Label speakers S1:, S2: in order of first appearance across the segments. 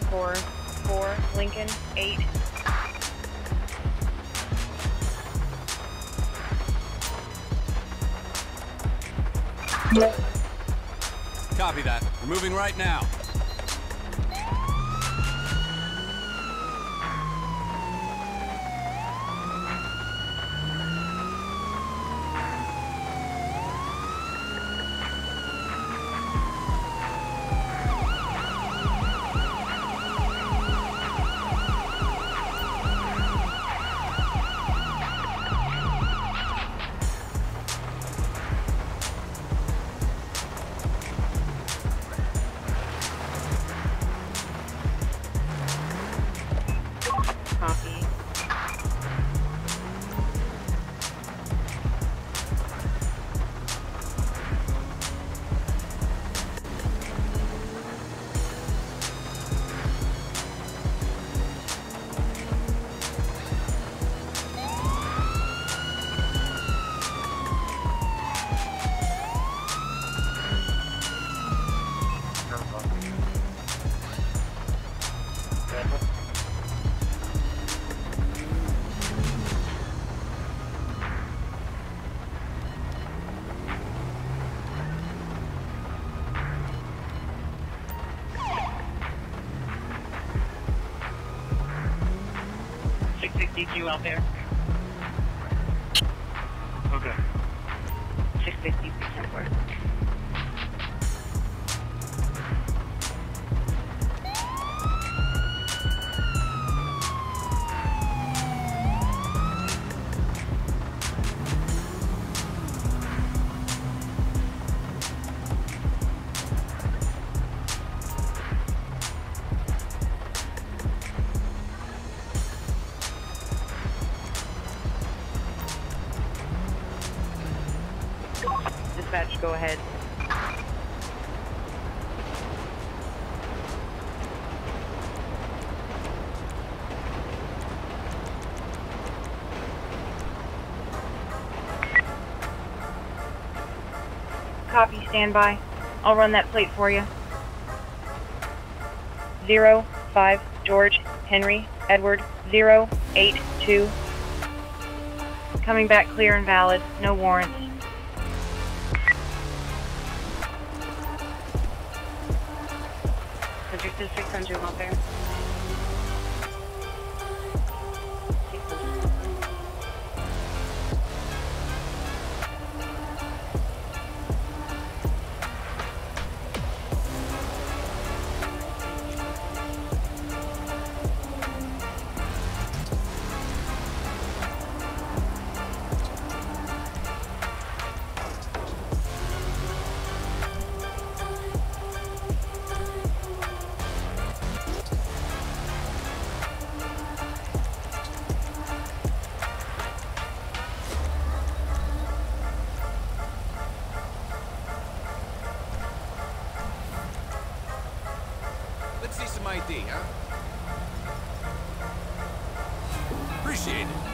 S1: 10 4 4, Lincoln 8.
S2: Copy that. We're moving right now.
S3: 652 out there.
S4: Okay.
S3: 650 worth.
S1: Dispatch, go ahead. Copy, standby. I'll run that plate for you. Zero, five, George, Henry, Edward, zero, eight, two. Coming back clear and valid. No warrants.
S3: Subject is six hundred out there.
S2: Huh? Appreciate it.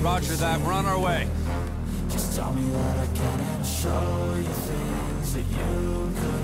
S2: Roger that. We're on our way.
S4: Just tell me that I can and show you things that you couldn't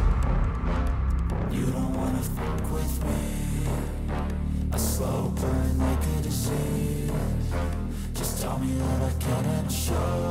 S4: me that I can't show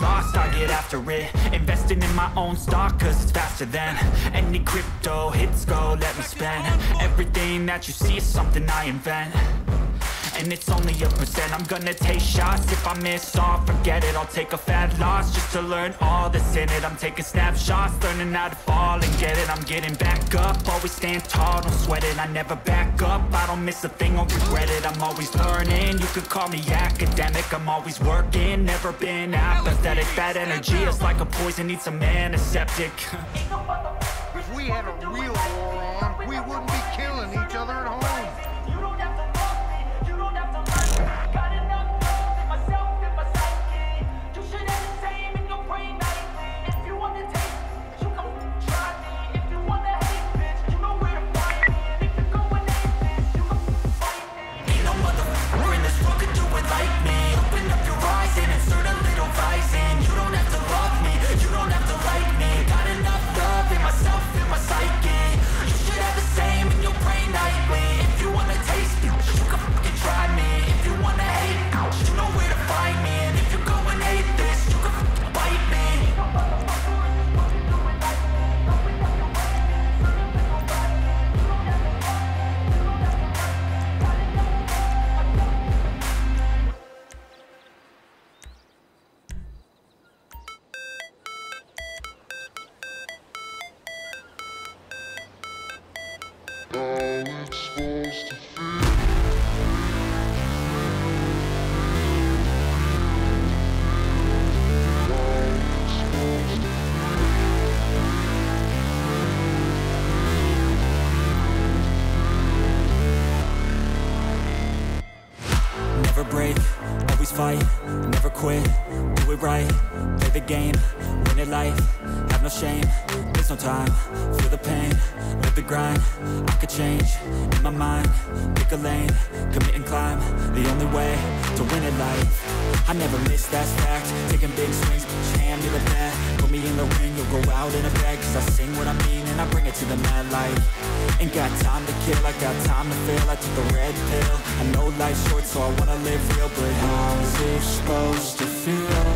S4: lost, I get after it. Investing in my own stock, cause it's faster than Any crypto hits go, let me spend. Everything that you see is something I invent and it's only a percent. I'm gonna take shots. If I miss all, forget it. I'll take a fat loss Just to learn all that's in it. I'm taking snapshots Learning how to fall and get it. I'm getting back up. Always stand tall, don't sweat it. I never back up. I don't miss a thing or regret it. I'm always learning. You could call me academic. I'm always working. Never been apathetic. Bad energy is like a poison. Needs some antiseptic
S5: If we had a real war on, we wouldn't be killing each other at home.
S4: Play the game, win it life, have no shame, there's no time, feel the pain, live the grind, I could change, in my mind, pick a lane, commit and climb, the only way to win it life, I never miss, that's fact, taking big swings, hand me the bat, put me in the ring, you'll go out in a bag, cause I sing what I mean and I bring it to the mad light, ain't got time to kill, I got time to feel, I took the red pill, I know life's short so I wanna live real, but how's it supposed to feel?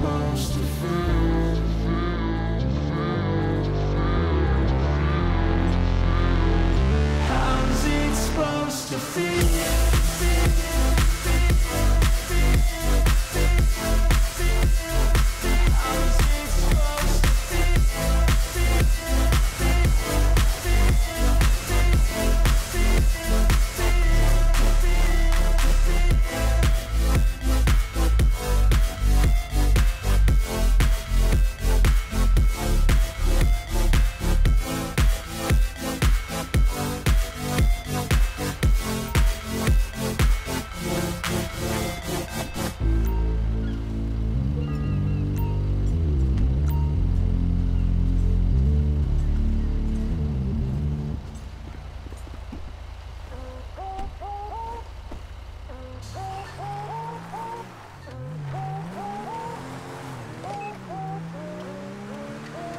S1: supposed How's it supposed to feel?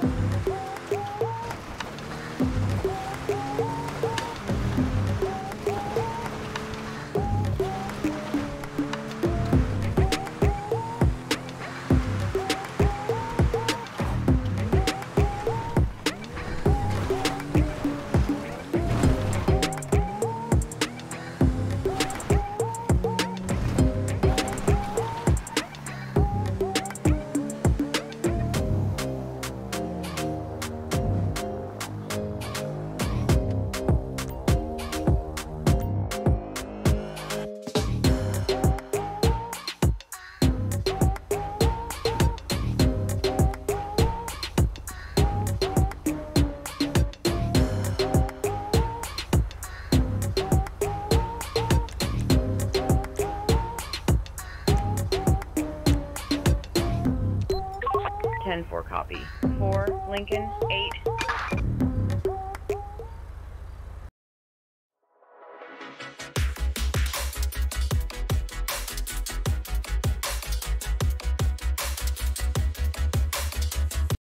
S1: Ten Lincoln